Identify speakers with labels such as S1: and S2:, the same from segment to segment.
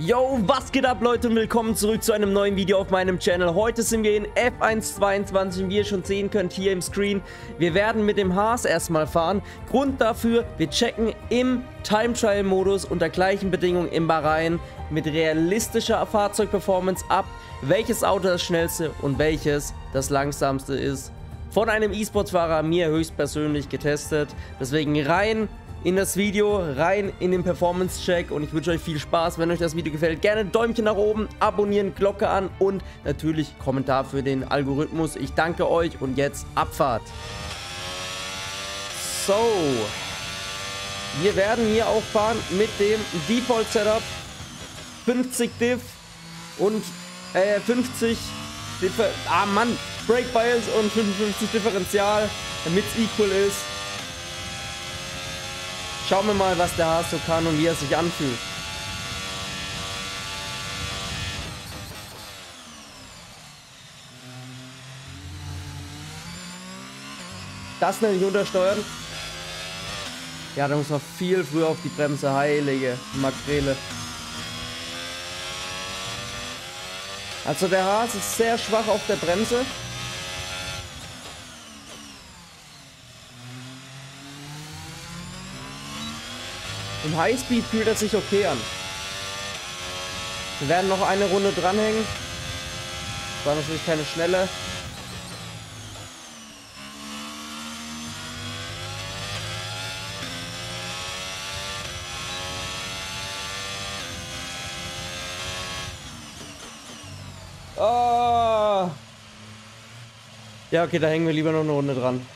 S1: Yo, was geht ab Leute und willkommen zurück zu einem neuen Video auf meinem Channel. Heute sind wir in F122, wie ihr schon sehen könnt hier im Screen. Wir werden mit dem Haas erstmal fahren. Grund dafür, wir checken im Time Trial Modus unter gleichen Bedingungen im Bahrain mit realistischer Fahrzeugperformance ab, welches Auto das schnellste und welches das langsamste ist. Von einem E-Sports-Fahrer mir höchstpersönlich getestet. Deswegen rein in das Video, rein in den Performance-Check und ich wünsche euch viel Spaß. Wenn euch das Video gefällt, gerne Däumchen nach oben, abonnieren, Glocke an und natürlich Kommentar für den Algorithmus. Ich danke euch und jetzt Abfahrt. So, wir werden hier auch fahren mit dem Default-Setup 50 Diff und äh, 50 Differ ah Mann, Brake Bias und 55 Differential, damit es equal ist. Schauen wir mal, was der Haas so kann und wie er sich anfühlt. Das nenne ich untersteuern. Ja, da muss man viel früher auf die Bremse. Heilige Makrele. Also der Haas ist sehr schwach auf der Bremse. Im Highspeed fühlt er sich okay an. Wir werden noch eine Runde dranhängen. Das war natürlich keine schnelle. Oh. Ja, okay, da hängen wir lieber noch eine Runde dran.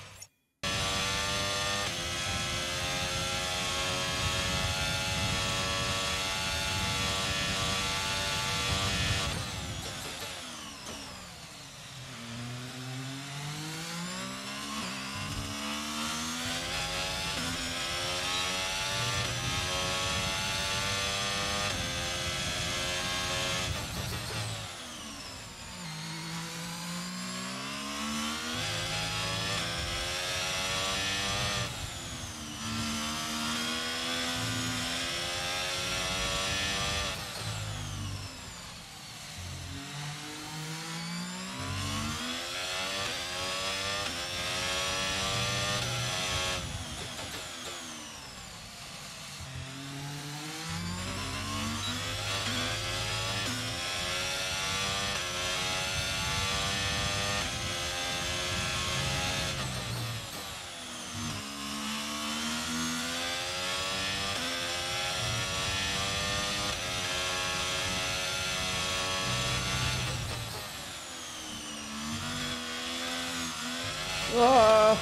S1: Oh.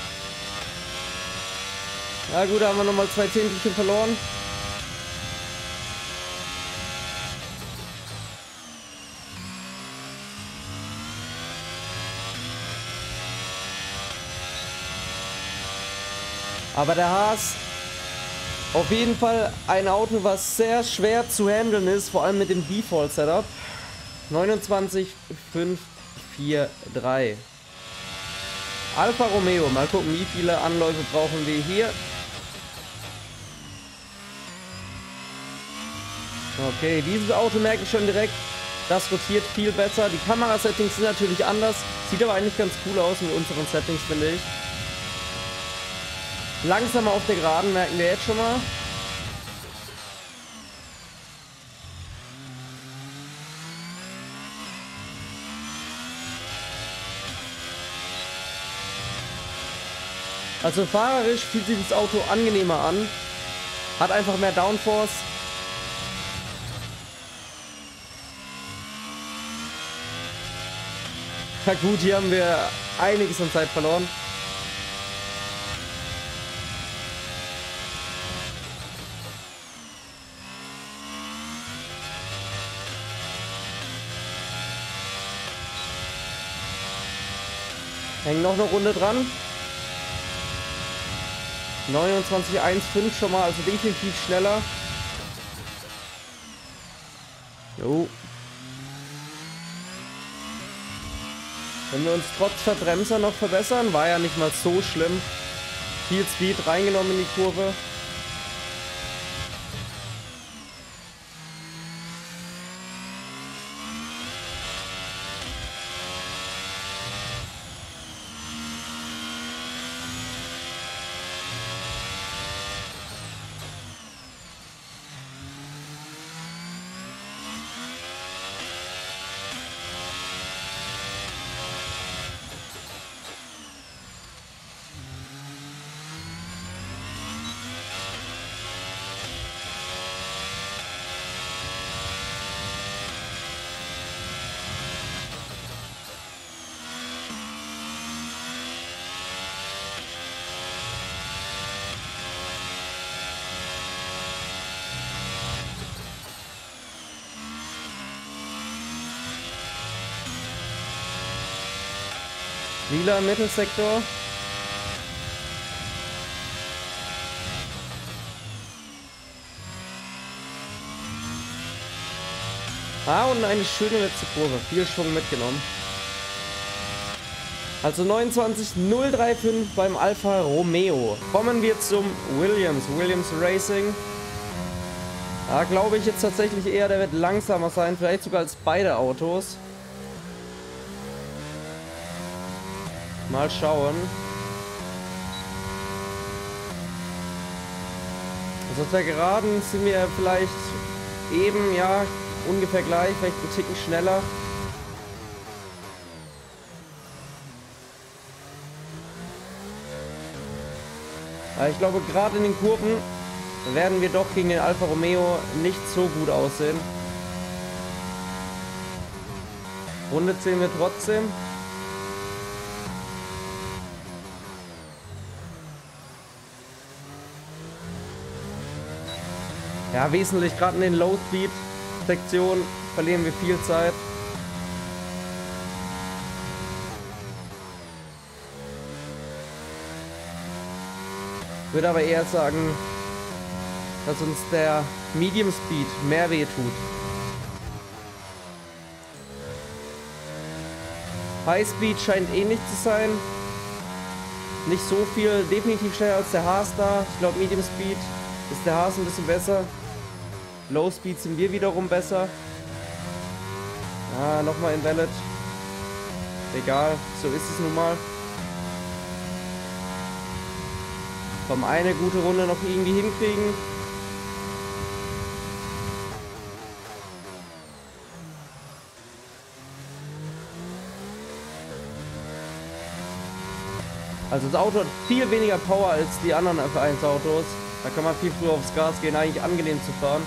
S1: Ja gut, da haben wir nochmal zwei Zehntelchen verloren. Aber der Haas, auf jeden Fall ein Auto, was sehr schwer zu handeln ist, vor allem mit dem Default-Setup. 29, 5, 4, 3. Alfa Romeo. Mal gucken, wie viele Anläufe brauchen wir hier. Okay, dieses Auto merke ich schon direkt. Das rotiert viel besser. Die Kamerasettings sind natürlich anders. Sieht aber eigentlich ganz cool aus mit unseren Settings, finde ich. Langsamer auf der Geraden merken wir jetzt schon mal. Also fahrerisch fühlt sich das Auto angenehmer an. Hat einfach mehr Downforce. Na gut, hier haben wir einiges an Zeit verloren. Hängen noch eine Runde dran. 29,15 schon mal, also definitiv schneller. Jo. Wenn wir uns trotz Verbremser noch verbessern, war ja nicht mal so schlimm. Viel Speed reingenommen in die Kurve. Lila Mittelsektor. Ah, und eine schöne letzte Kurve. Viel Schwung mitgenommen. Also 29.035 beim Alfa Romeo. Kommen wir zum Williams. Williams Racing. Da glaube ich jetzt tatsächlich eher, der wird langsamer sein. Vielleicht sogar als beide Autos. Mal schauen. Also auf der Geraden sind wir vielleicht eben, ja, ungefähr gleich, vielleicht ein Ticken schneller. Ich glaube, gerade in den Kurven werden wir doch gegen den Alfa Romeo nicht so gut aussehen. Runde zählen wir trotzdem. Ja, wesentlich gerade in den Low-Speed-Sektionen verlieren wir viel Zeit. Würde aber eher sagen, dass uns der Medium Speed mehr weh tut. High Speed scheint ähnlich zu sein. Nicht so viel, definitiv schneller als der Haas da. Ich glaube Medium Speed ist der Haas ein bisschen besser. Low Speed sind wir wiederum besser. Ah, nochmal Invalid. Egal, so ist es nun mal. Komm, eine gute Runde noch irgendwie hinkriegen. Also das Auto hat viel weniger Power als die anderen F1 Autos. Da kann man viel früher aufs Gas gehen, eigentlich angenehm zu fahren.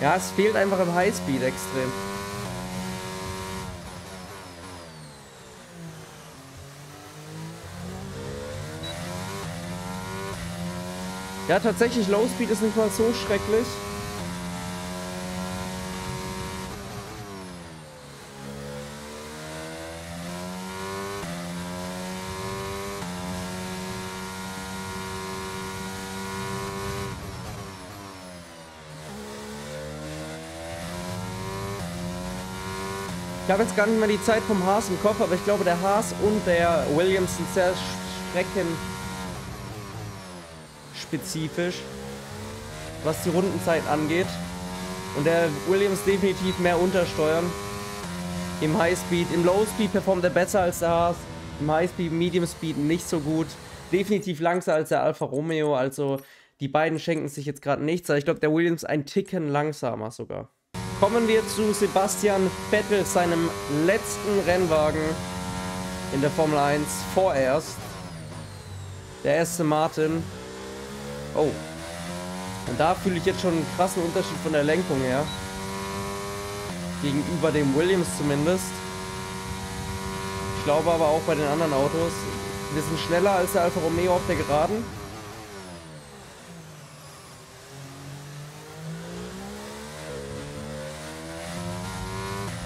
S1: Ja, es fehlt einfach im Highspeed extrem. Ja, tatsächlich, Low Speed ist nicht mal so schrecklich. Ich habe jetzt gar nicht mehr die Zeit vom Haas im Kopf, aber ich glaube, der Haas und der Williams sind sehr streckenspezifisch, was die Rundenzeit angeht. Und der Williams definitiv mehr untersteuern. Im Highspeed, im Low-Speed performt er besser als der Haas. Im Highspeed, Medium Speed nicht so gut. Definitiv langsamer als der Alfa Romeo. Also die beiden schenken sich jetzt gerade nichts. Aber ich glaube, der Williams ein Ticken langsamer sogar. Kommen wir zu Sebastian Vettel, seinem letzten Rennwagen in der Formel 1 vorerst. Der erste Martin. Oh. Und da fühle ich jetzt schon einen krassen Unterschied von der Lenkung her. Gegenüber dem Williams zumindest. Ich glaube aber auch bei den anderen Autos. Wir sind schneller als der Alfa Romeo auf der Geraden.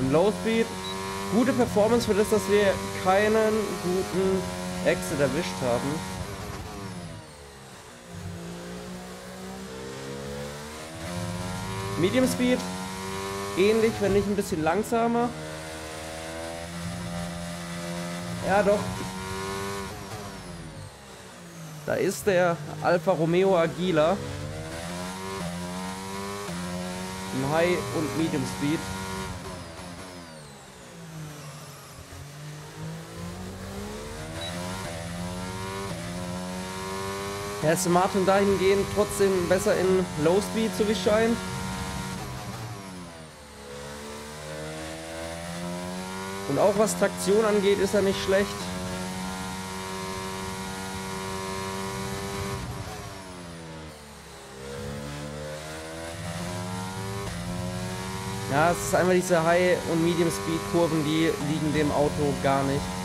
S1: Im Low Speed. Gute Performance für das, dass wir keinen guten Exit erwischt haben. Medium Speed. Ähnlich, wenn nicht ein bisschen langsamer. Ja, doch. Da ist der Alfa Romeo Agila. Im High und Medium Speed. Der ist Martin dahingehend trotzdem besser in Low Speed, so wie es scheint. Und auch was Traktion angeht, ist er nicht schlecht. Ja, es ist einfach diese High- und Medium-Speed-Kurven, die liegen dem Auto gar nicht.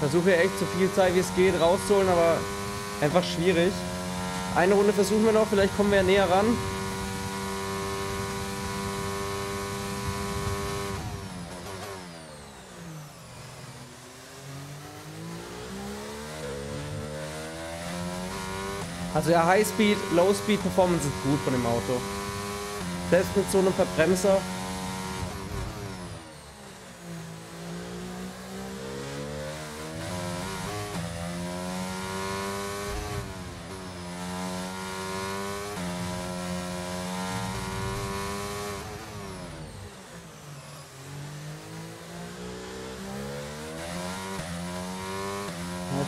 S1: Versuche echt so viel Zeit wie es geht rauszuholen, aber einfach schwierig. Eine Runde versuchen wir noch, vielleicht kommen wir näher ran. Also ja, High Speed, Low Speed Performance ist gut von dem Auto. Selbst mit so einem Verbremser.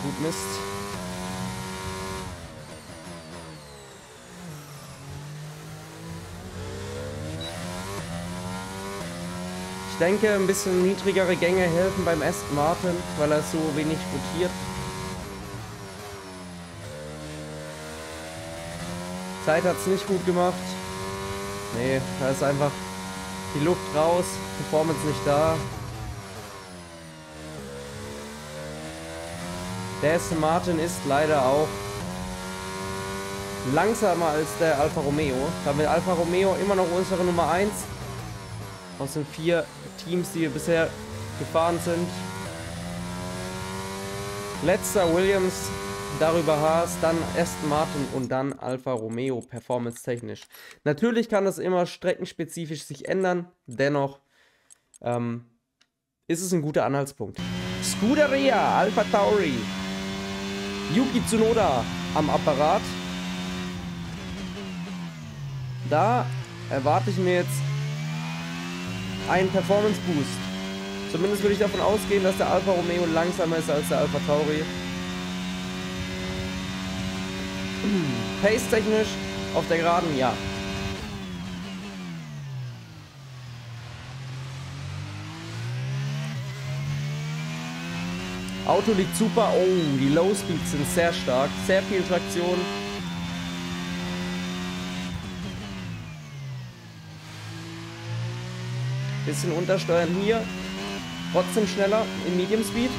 S1: Gut Mist. Ich denke, ein bisschen niedrigere Gänge helfen beim Aston Martin, weil er so wenig rotiert. Zeit hat es nicht gut gemacht. Nee, da ist einfach die Luft raus, Performance nicht da. Der Aston Martin ist leider auch langsamer als der Alfa Romeo. Damit Alfa Romeo immer noch unsere Nummer 1 aus den vier Teams, die wir bisher gefahren sind. Letzter Williams, darüber Haas, dann Aston Martin und dann Alfa Romeo performance-technisch. Natürlich kann das immer streckenspezifisch sich ändern, dennoch ähm, ist es ein guter Anhaltspunkt. Scuderia, Alpha Tauri, Yuki Tsunoda am Apparat. Da erwarte ich mir jetzt einen Performance Boost. Zumindest würde ich davon ausgehen, dass der Alfa Romeo langsamer ist als der Alfa Tauri. Pace technisch auf der Geraden, ja. Auto liegt super. Oh, die Low Speeds sind sehr stark. Sehr viel Traktion. Bisschen untersteuern hier. Trotzdem schneller in Medium Speed.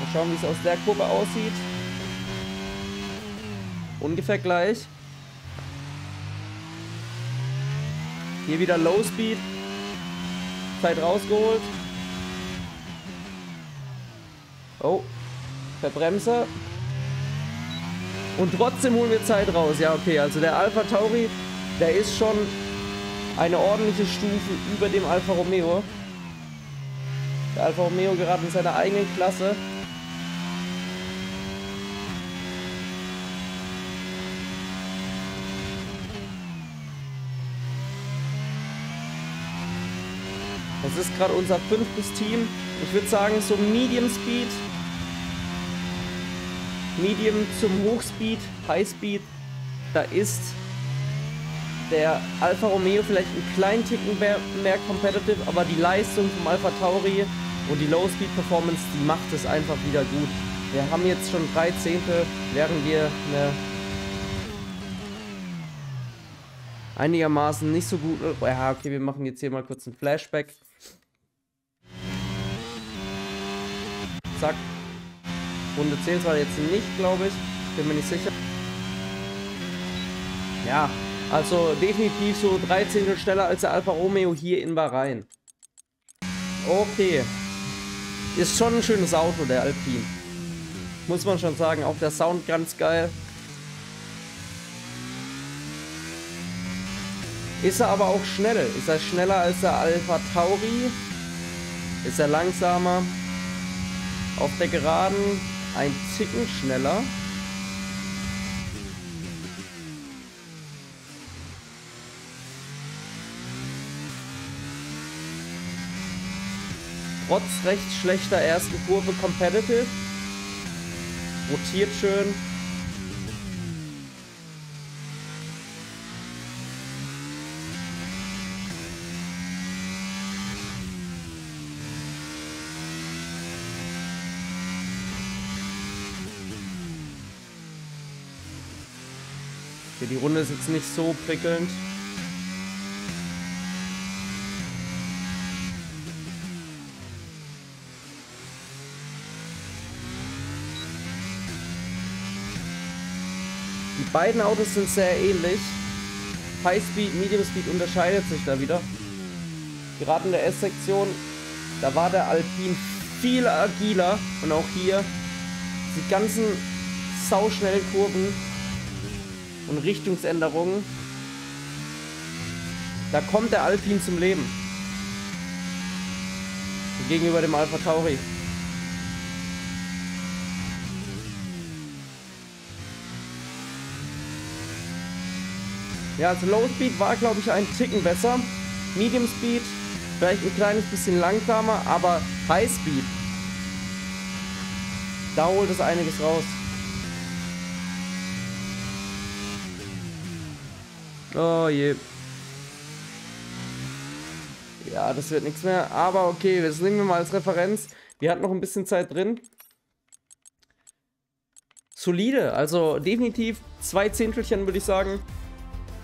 S1: Mal schauen, wie es aus der Kurve aussieht. Ungefähr gleich. Hier wieder Low Speed. Zeit rausgeholt. Oh. Verbremser. Und trotzdem holen wir Zeit raus. Ja, okay. Also der Alpha Tauri, der ist schon eine ordentliche Stufe über dem Alfa Romeo. Der Alfa Romeo gerade in seiner eigenen Klasse. Das ist gerade unser fünftes Team. Ich würde sagen, so Medium Speed. Medium zum Hochspeed, High Speed. Da ist der Alfa Romeo vielleicht einen kleinen Ticken mehr, mehr competitive, aber die Leistung vom Alpha Tauri und die Low Speed Performance, die macht es einfach wieder gut. Wir haben jetzt schon drei Zehntel, während wir eine einigermaßen nicht so gut. Ja, okay, wir machen jetzt hier mal kurz ein Flashback. Zack. Runde 10 war jetzt nicht, glaube ich. Bin mir nicht sicher. Ja, also definitiv so 13 schneller als der Alfa Romeo hier in Bahrain. Okay. Ist schon ein schönes Auto, der Alpine. Muss man schon sagen. Auch der Sound ganz geil. Ist er aber auch schnell. Ist er schneller als der Alpha Tauri? Ist er langsamer? Auf der Geraden ein Ticken schneller. trotz recht schlechter ersten Kurve competitive. Rotiert schön. Okay, die Runde ist jetzt nicht so prickelnd. Die beiden Autos sind sehr ähnlich. High Speed, Medium Speed unterscheidet sich da wieder. Gerade in der S-Sektion, da war der Alpine viel agiler und auch hier die ganzen sauschnellen Kurven und Richtungsänderungen. Da kommt der Alpine zum Leben. Gegenüber dem Alpha Tauri. Ja, also Low Speed war, glaube ich, ein Ticken besser. Medium Speed vielleicht ein kleines bisschen langsamer, aber High Speed. Da holt es einiges raus. Oh je. Ja, das wird nichts mehr. Aber okay, das nehmen wir mal als Referenz. Wir hatten noch ein bisschen Zeit drin. Solide, also definitiv zwei Zehntelchen würde ich sagen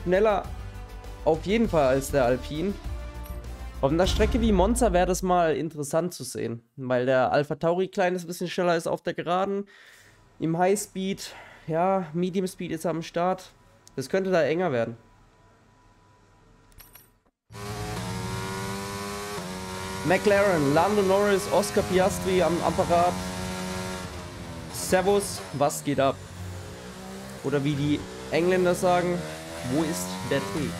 S1: schneller auf jeden Fall als der Alpine. Auf einer Strecke wie Monza wäre das mal interessant zu sehen, weil der Alpha Tauri kleines bisschen schneller ist auf der Geraden. Im Highspeed, ja, Medium Speed ist am Start. Das könnte da enger werden. McLaren, Lando Norris, Oscar Piastri am Apparat. Servus, was geht ab? Oder wie die Engländer sagen, wo ist der Tee?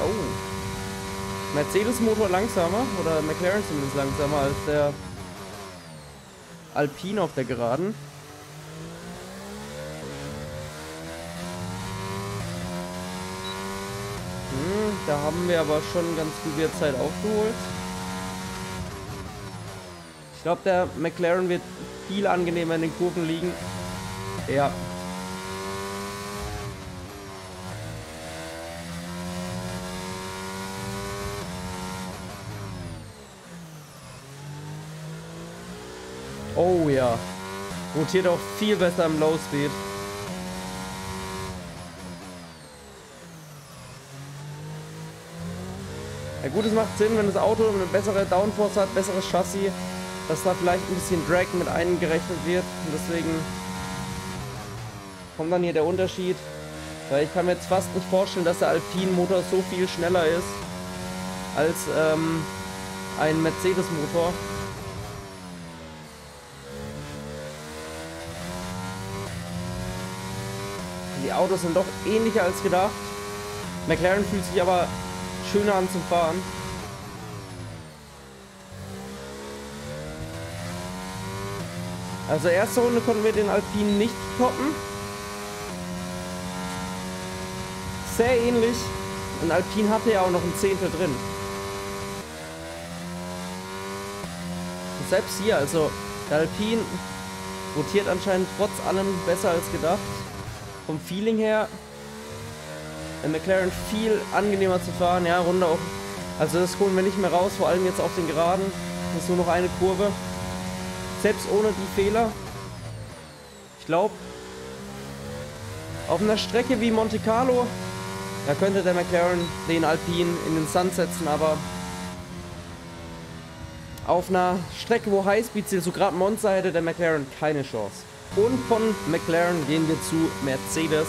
S1: Oh. Mercedes-Motor langsamer oder McLaren zumindest langsamer als der Alpine auf der Geraden. Da haben wir aber schon ganz gut wieder Zeit aufgeholt. Ich glaube, der McLaren wird viel angenehmer in den Kurven liegen. Ja. Oh ja. Rotiert auch viel besser im Low Speed. Ja gut, es macht Sinn, wenn das Auto eine bessere Downforce hat, besseres Chassis dass da vielleicht ein bisschen Drag mit eingerechnet wird. Und deswegen kommt dann hier der Unterschied. Weil ich kann mir jetzt fast nicht vorstellen, dass der Alpine-Motor so viel schneller ist als ähm, ein Mercedes-Motor. Die Autos sind doch ähnlicher als gedacht. McLaren fühlt sich aber schöner an zum Fahren. Also erste Runde konnten wir den Alpinen nicht toppen. Sehr ähnlich. Und Alpin hatte ja auch noch ein Zehntel drin. Und selbst hier, also der Alpin rotiert anscheinend trotz allem besser als gedacht. Vom Feeling her der McLaren viel angenehmer zu fahren. Ja, Runde auch. Also das holen wir nicht mehr raus, vor allem jetzt auf den Geraden. Das ist nur noch eine Kurve. Selbst ohne die Fehler. Ich glaube, auf einer Strecke wie Monte Carlo, da könnte der McLaren den Alpine in den Sand setzen, aber auf einer Strecke, wo Highspeed zählt, so gerade Monza, hätte der McLaren keine Chance. Und von McLaren gehen wir zu Mercedes.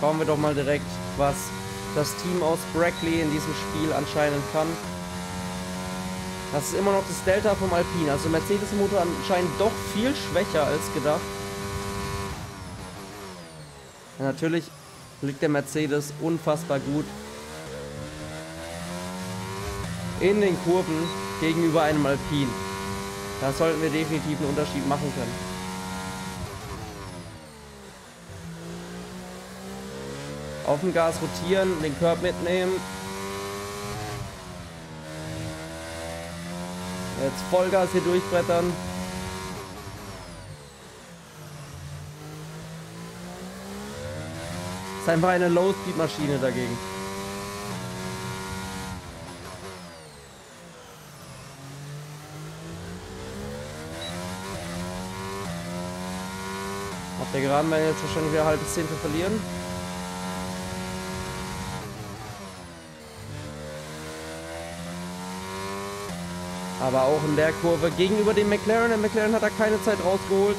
S1: Schauen wir doch mal direkt, was das Team aus Brackley in diesem Spiel anscheinend kann. Das ist immer noch das Delta vom Alpine. Also Mercedes-Motor anscheinend doch viel schwächer als gedacht. Ja, natürlich liegt der Mercedes unfassbar gut in den Kurven gegenüber einem Alpine. Da sollten wir definitiv einen Unterschied machen können. Auf dem Gas rotieren, den Körb mitnehmen. Jetzt Vollgas hier durchbrettern. Ist einfach eine Low-Speed-Maschine dagegen. Auf der Geraden werden jetzt wahrscheinlich wieder halbe Zehntel verlieren. Aber auch in der Kurve gegenüber dem McLaren. Der McLaren hat da keine Zeit rausgeholt.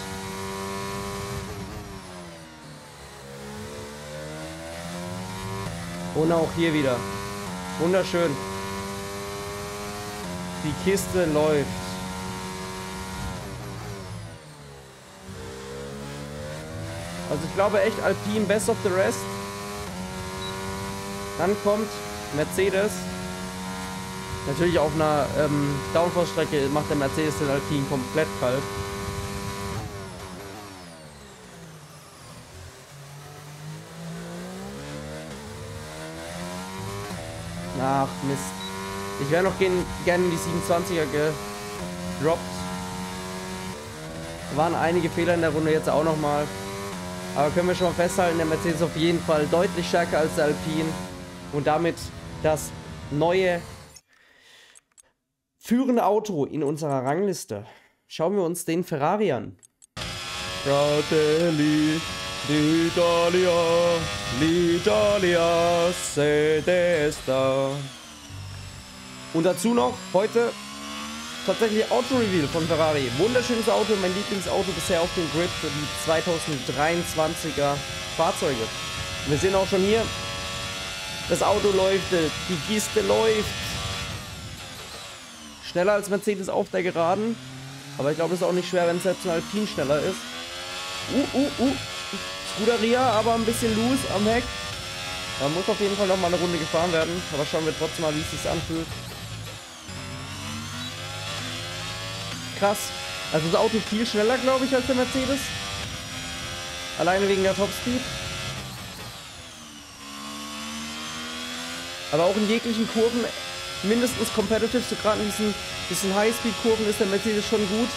S1: Und auch hier wieder. Wunderschön. Die Kiste läuft. Also ich glaube echt Alpine best of the rest. Dann kommt Mercedes. Natürlich auf einer ähm, Downforce-Strecke macht der Mercedes den Alpine komplett kalt. Ach, Mist. Ich wäre noch gerne in die 27er gedroppt. Waren einige Fehler in der Runde jetzt auch nochmal. Aber können wir schon mal festhalten, der Mercedes ist auf jeden Fall deutlich stärker als der Alpine. Und damit das neue führende Auto in unserer Rangliste. Schauen wir uns den Ferrari an. Fratelli d'Italia, l'Italia se desta. Und dazu noch heute tatsächlich Auto-Reveal von Ferrari. Wunderschönes Auto, mein Lieblingsauto bisher auf dem Grid für die 2023er Fahrzeuge. Wir sehen auch schon hier, das Auto leuchtet, die Kiste läuft. Schneller als Mercedes auf der Geraden. Aber ich glaube, es ist auch nicht schwer, wenn selbst ein Alpine schneller ist. Uh, uh, uh. Scuderia, aber ein bisschen loose am Heck. Da muss auf jeden Fall noch mal eine Runde gefahren werden. Aber schauen wir trotzdem mal, wie es sich anfühlt. Krass. Also das Auto viel schneller, glaube ich, als der Mercedes. Alleine wegen der Topspeed. Aber auch in jeglichen Kurven mindestens competitive. So gerade in diesen, diesen Highspeed-Kurven ist der Mercedes schon gut.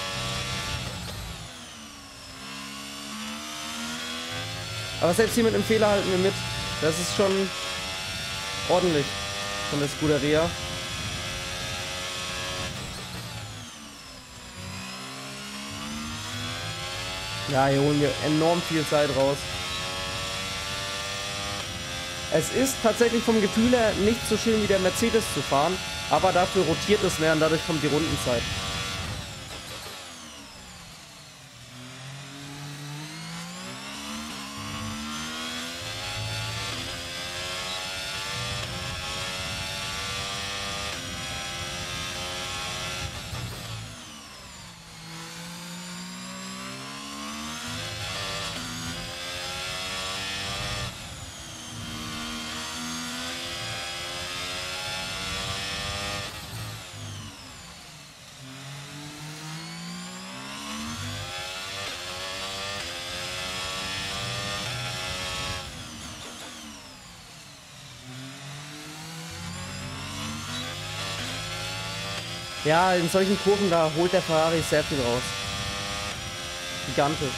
S1: Aber selbst hier mit einem Fehler halten wir mit. Das ist schon ordentlich von der Scuderia. Ja, hier holen wir enorm viel Zeit raus. Es ist tatsächlich vom Gefühl her nicht so schön wie der Mercedes zu fahren, aber dafür rotiert es mehr und dadurch kommt die Rundenzeit. Ja, in solchen Kurven, da holt der Ferrari sehr viel raus. Gigantisch.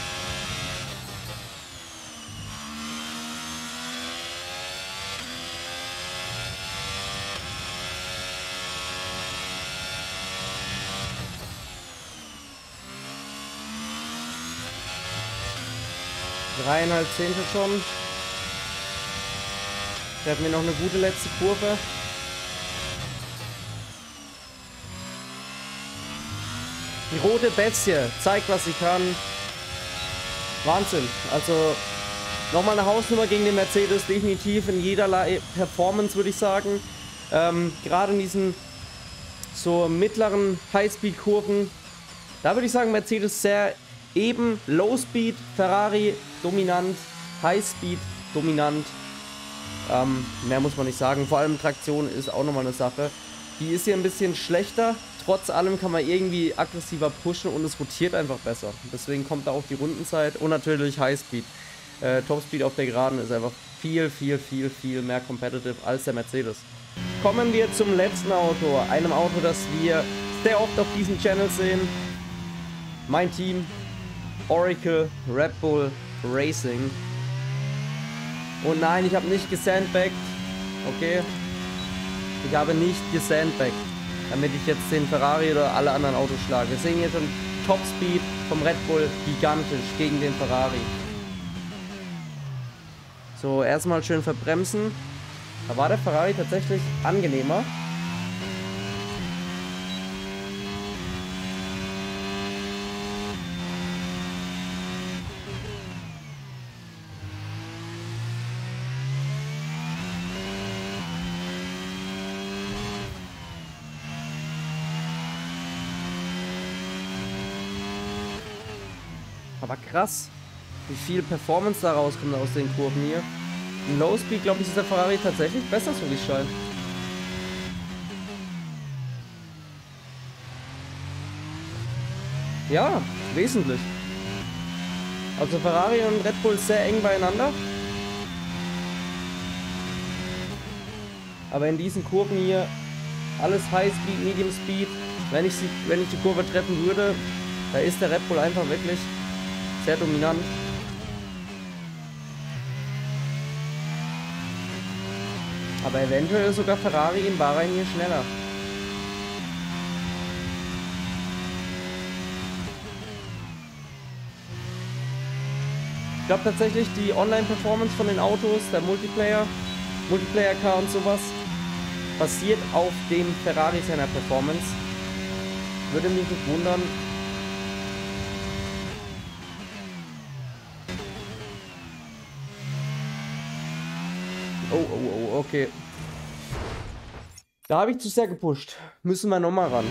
S1: Dreieinhalb Zehntel schon. Der hat mir noch eine gute letzte Kurve. Die rote Bestie zeigt, was sie kann. Wahnsinn. Also nochmal eine Hausnummer gegen den Mercedes, definitiv in jederlei Performance, würde ich sagen. Ähm, Gerade in diesen so mittleren Highspeed-Kurven. Da würde ich sagen, Mercedes sehr eben, Low-Speed, Ferrari dominant, High-Speed dominant. Ähm, mehr muss man nicht sagen. Vor allem Traktion ist auch nochmal eine Sache. Die ist hier ein bisschen schlechter, trotz allem kann man irgendwie aggressiver pushen und es rotiert einfach besser. Deswegen kommt da auch die Rundenzeit und natürlich Highspeed. Äh, Topspeed auf der Geraden ist einfach viel, viel, viel, viel mehr competitive als der Mercedes. Kommen wir zum letzten Auto, einem Auto, das wir sehr oft auf diesem Channel sehen. Mein Team, Oracle Red Bull Racing. Und nein, ich habe nicht gesandbagged. Okay. Ich habe nicht gesandbagged. Damit ich jetzt den Ferrari oder alle anderen Autos schlage. Wir sehen hier schon Topspeed vom Red Bull gigantisch gegen den Ferrari. So, erstmal schön verbremsen. Da war der Ferrari tatsächlich angenehmer. Aber krass, wie viel Performance da rauskommt aus den Kurven hier. Im Low Speed, glaube ich, ist der Ferrari tatsächlich besser, so wie es scheint. Ja, wesentlich. Also Ferrari und Red Bull sehr eng beieinander. Aber in diesen Kurven hier alles High Speed, Medium Speed. Wenn ich, sie, wenn ich die Kurve treffen würde, da ist der Red Bull einfach wirklich sehr dominant. Aber eventuell sogar Ferrari in Bahrain hier schneller. Ich glaube tatsächlich, die Online-Performance von den Autos, der Multiplayer, Multiplayer-Car und sowas, basiert auf dem Ferrari seiner Performance. Würde mich nicht wundern, Oh, oh, oh, okay. Da habe ich zu sehr gepusht. Müssen wir nochmal ran.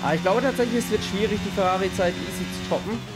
S1: Aber ah, ich glaube tatsächlich, es wird schwierig, die Ferrari-Zeit easy zu toppen.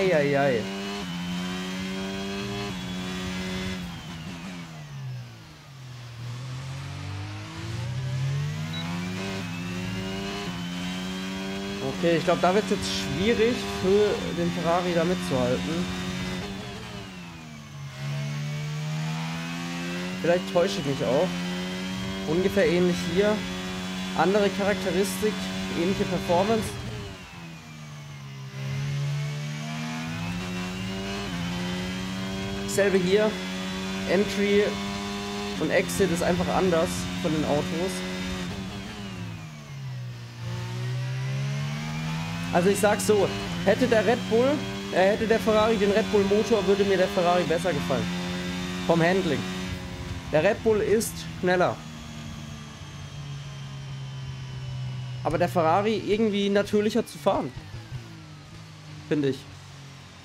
S1: Eieiei. Okay, ich glaube, da wird es jetzt schwierig für den Ferrari da mitzuhalten. Vielleicht täusche ich mich auch. Ungefähr ähnlich hier. Andere Charakteristik, ähnliche Performance. Dasselbe hier. Entry und Exit ist einfach anders von den Autos. Also ich sag so, hätte der Red Bull, äh, hätte der Ferrari den Red Bull Motor, würde mir der Ferrari besser gefallen. Vom Handling. Der Red Bull ist schneller. Aber der Ferrari irgendwie natürlicher zu fahren. Finde ich.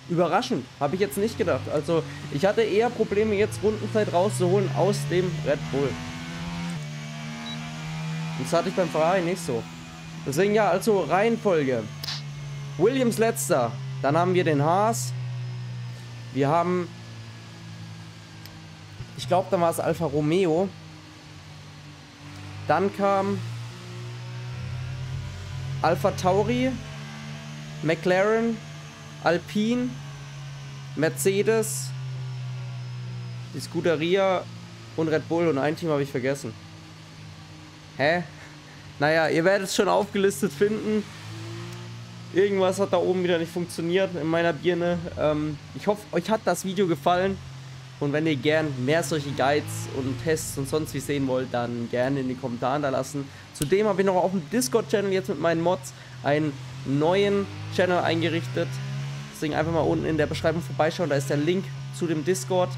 S1: Überraschend, habe ich jetzt nicht gedacht. Also ich hatte eher Probleme jetzt Rundenzeit rauszuholen aus dem Red Bull. Das hatte ich beim Ferrari nicht so. Deswegen ja, also Reihenfolge. Williams letzter. Dann haben wir den Haas. Wir haben... Ich glaube, da war es Alfa Romeo. Dann kam... Alpha Tauri. McLaren. Alpine, Mercedes, die Scuderia und Red Bull und ein Team habe ich vergessen. Hä? Naja, ihr werdet es schon aufgelistet finden. Irgendwas hat da oben wieder nicht funktioniert in meiner Birne. Ähm, ich hoffe, euch hat das Video gefallen. Und wenn ihr gern mehr solche Guides und Tests und sonst wie sehen wollt, dann gerne in die Kommentare da lassen. Zudem habe ich noch auf dem Discord-Channel jetzt mit meinen Mods einen neuen Channel eingerichtet. Deswegen einfach mal unten in der Beschreibung vorbeischauen. Da ist der Link zu dem Discord.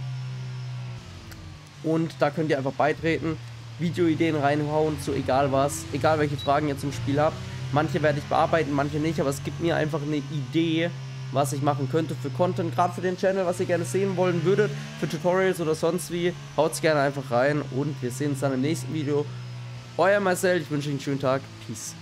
S1: Und da könnt ihr einfach beitreten, Videoideen reinhauen zu egal was, egal welche Fragen ihr zum Spiel habt. Manche werde ich bearbeiten, manche nicht, aber es gibt mir einfach eine Idee, was ich machen könnte für Content, gerade für den Channel, was ihr gerne sehen wollen würdet, für Tutorials oder sonst wie. Haut's gerne einfach rein und wir sehen uns dann im nächsten Video. Euer Marcel, ich wünsche euch einen schönen Tag. Peace.